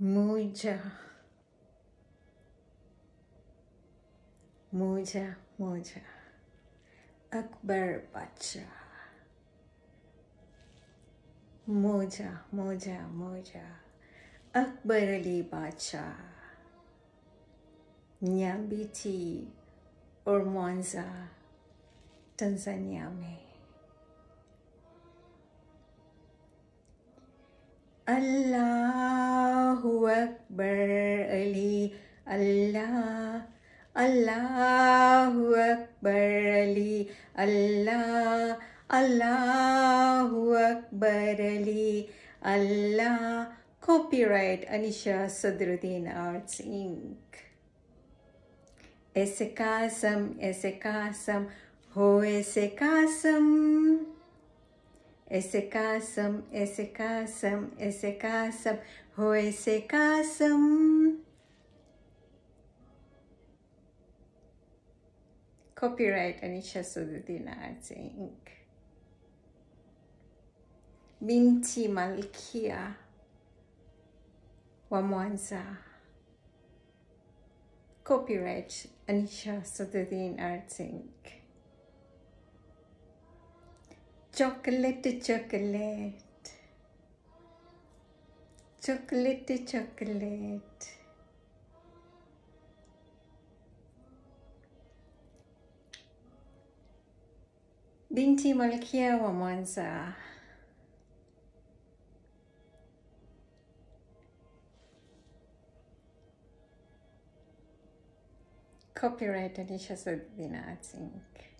mucha, mucha, mucha. Akbar Bacha. मोजा मोजा मोजा अकबर अली बादशाह न्याबीची और मोन्जा तंजानिया में अल्लाह அக்பர் அலி அல்லாஹ் அல்லாஹு அக்பர் அலி அல்லாஹ் அல்லாஹு அக்பர் அலி அல்லாஹ் Copyright Anisha Sadrudin Arts Inc. ऐसे कासम ऐसे कासम हो ऐसे Qasim Ese kasam, ese kasam, ese kasam, ho ese kasam. Copyright Anisha Sadrudin Arts Inc. Binti Malkia wa Mwanza. Copyright Anisha Sadrudin Arts Inc. Chocolate, chocolate. Chocolate, chocolate. Binti Malkia wa Mwanza. Copyright Anisha Sadrudin Arts Inc.